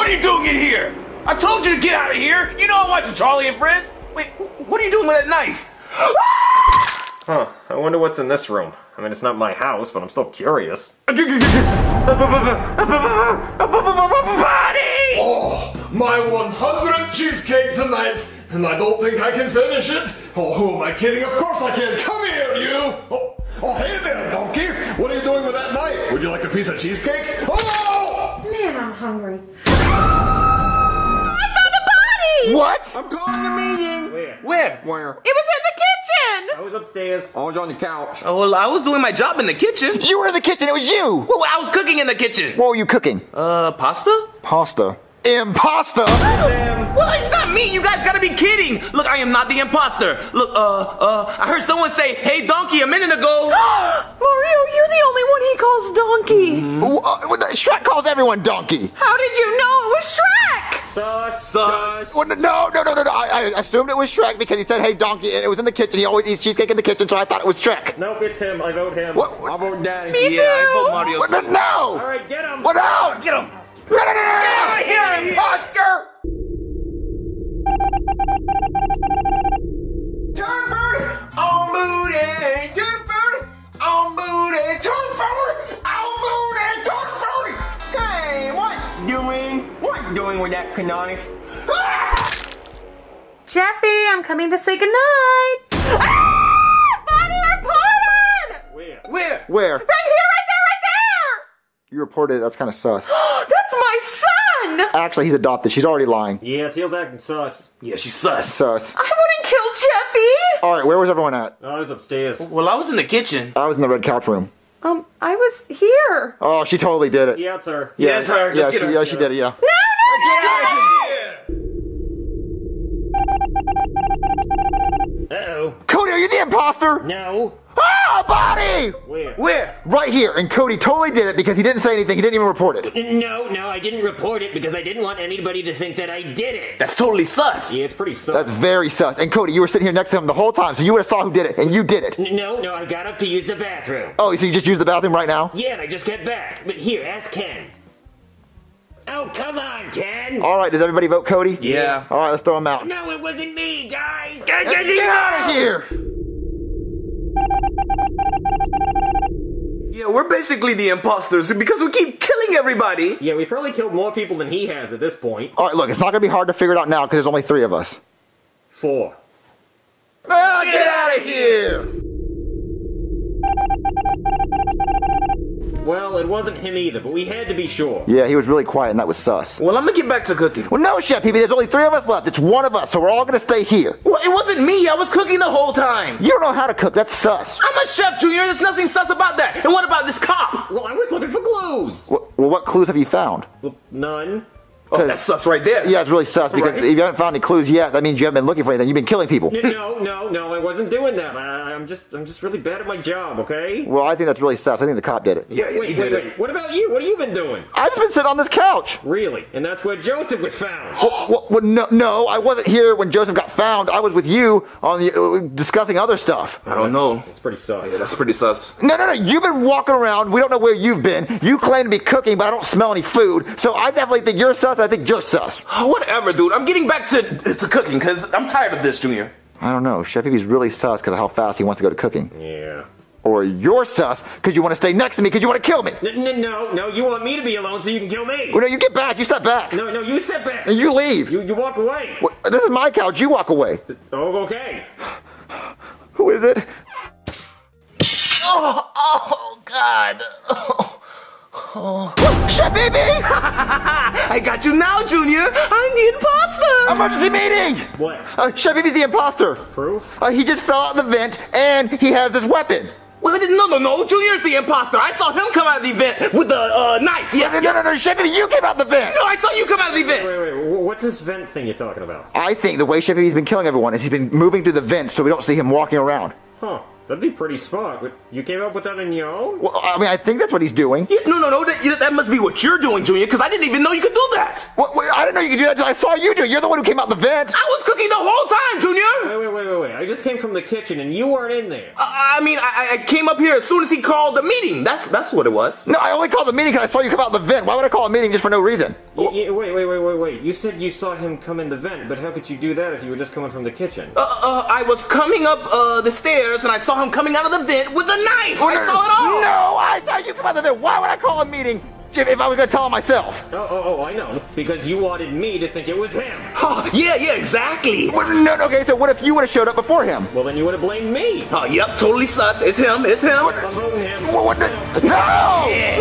are you doing in here? I told you to get out of here. You know I'm watching Charlie and Friends. Wait, what are you doing with that knife? Huh, I wonder what's in this room. I mean, it's not my house, but I'm still curious. Body! Oh, my 100th cheesecake tonight, and I don't think I can finish it. Oh, who am I kidding? Of course I can. Come here, you. Oh, oh hey there, donkey. What are you doing with that knife? Would you like a piece of cheesecake? Oh! Man, I'm hungry. What? I'm calling a meeting. Where? Where? Where? It was in the kitchen! I was upstairs. I was on the couch. Oh, well, I was doing my job in the kitchen. You were in the kitchen. It was you. Well, I was cooking in the kitchen. What were you cooking? Uh, pasta? Pasta. Imposter. Well, it's not me. You guys gotta be kidding. Look, I am not the imposter. Look, uh, uh, I heard someone say, "Hey, donkey," a minute ago. Mario, you're the only one he calls donkey. Uh, Shrek calls everyone donkey. How did you know it was Shrek? Sus. Sus. Well, no, no, no, no, no. I, I assumed it was Shrek because he said, "Hey, donkey," and it was in the kitchen. He always eats cheesecake in the kitchen, so I thought it was Shrek. Nope, it's him. I vote him. What? I vote Daddy. Me Yeah, I vote Mario. What? No, All no. right, get him. What? No. Get him. No, no, no, no, no. out of here. Imposter. Turn bird on booty. That knife? Jeffy, I'm coming to say goodnight. Ah! Bonnie, reported! Where? Where? Where? Right here, right there, right there! You reported it. That's kind of sus. That's my son! Actually, he's adopted. She's already lying. Yeah, Teal's acting sus. Yeah, she's sus. Sus. I wouldn't kill Jeffy! All right, where was everyone at? Oh, I was upstairs. Well, I was in the kitchen. I was in the red couch room. Um, I was here. Oh, she totally did it. Yeah, it's her. Yeah, it's her. Yeah, Let's get she, her. yeah, she did it. Yeah. No, no, Get out of here. Uh-oh. Cody, are you the imposter? No. Ah, body! Where? Where? Right here, and Cody totally did it because he didn't say anything. He didn't even report it. No, no, I didn't report it because I didn't want anybody to think that I did it. That's totally sus. Yeah, it's pretty sus. That's very sus. And Cody, you were sitting here next to him the whole time, so you would have saw who did it, and you did it. N- No, no, I got up to use the bathroom. Oh, so you just used the bathroom right now? Yeah, and I just got back. But here, ask Ken. Oh, come on, Ken. All right, does everybody vote Cody? Yeah. All right, let's throw him out. No, it wasn't me, guys. Get out of here! Yeah, we're basically the imposters because we keep killing everybody. Yeah, we probably killed more people than he has at this point. All right, look, it's not gonna be hard to figure it out now because there's only three of us. Four. Ah, get out of here! Well, it wasn't him either, but we had to be sure. Yeah, he was really quiet, and that was sus. Well, I'm gonna get back to cooking. Well, no, Chef Pee Pee, there's only three of us left. It's one of us, so we're all gonna stay here. Well, it wasn't me. I was cooking the whole time. You don't know how to cook. That's sus. I'm a chef, Junior. There's nothing sus about that. And what about this cop? Well, I was looking for clues. Well, well, what clues have you found? Well, none. Oh, that's sus right there. Yeah, it's really sus because Right. if you haven't found any clues yet, that means you haven't been looking for anything. You've been killing people. No, no, no, I wasn't doing that. I, I'm just, I'm just really bad at my job. Okay. Well, I think that's really sus. I think the cop did it. Yeah, yeah, Wait, he wait, did it. What about you? What have you been doing? I've just been sitting on this couch. Really? And that's where Joseph was found. Well, well, no, no, I wasn't here when Joseph got found. I was with you on the uh, discussing other stuff. I don't know. It's pretty sus. Yeah, that's pretty sus. No, no, no. You've been walking around. We don't know where you've been. You claim to be cooking, but I don't smell any food. So I definitely think you're sus. I think you're sus. Oh, whatever, dude. I'm getting back to to cooking because I'm tired of this, Junior. I don't know. Chef Pee Pee's really sus because of how fast he wants to go to cooking. Yeah. Or you're sus because you want to stay next to me because you want to kill me. N- n- no, no, you want me to be alone so you can kill me. Well, no, you get back. You step back. No, no, you step back. And you leave. You, you walk away. What- This is my couch. You walk away. Oh, okay. Who is it? Oh, oh, God. Chef Pee Pee! I got you now, Junior. I'm the imposter. Emergency meeting! What? Uh, Chef Pee Pee's the imposter. Proof? Uh, he just fell out of the vent and he has this weapon. Wait, wait, no, no, no. Junior's the imposter. I saw him come out of the vent with the uh, knife. Yeah, No, no, no, no, Chef Pee Pee, you came out the vent. No, I saw you come out of the vent. Wait, wait, wh- what's this vent thing you're talking about? I think the way Chef Pee Pee's been killing everyone is he's been moving through the vents so we don't see him walking around. Huh. That'd be pretty smart. But you came up with that on your own? Well, I mean, I think that's what he's doing. Yeah, no, no, no. That, that must be what you're doing, Junior, because I didn't even know you could do that. What, wait, I didn't know you could do that until I saw you do it. You're the one who came out the vent. I was cooking the whole time, Junior. Wait, wait, wait, wait, wait. I just came from the kitchen and you weren't in there. I, I mean, I, I came up here as soon as he called the meeting. That's that's what it was. No, I only called the meeting because I saw you come out the vent. Why would I call a meeting just for no reason? Y- y- wait, wait, wait, wait, wait. You said you saw him come in the vent, but how could you do that if you were just coming from the kitchen? Uh, uh, I was coming up uh, the stairs and I saw him coming out of the vent with a knife. I saw it all. No, I saw you come out of the vent. Why would I call a meeting if, if I was going to tell him myself? Oh, oh, oh, I know. Because you wanted me to think it was him. Oh, yeah, yeah, exactly. What, no, no, okay, so what if you would have showed up before him? Well, then you would have blamed me. Oh, yep, totally sus. It's him. It's him. I'm voting him. What, what the- no! Get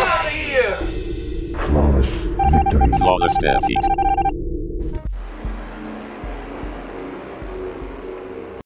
out of here. Flawless defeat.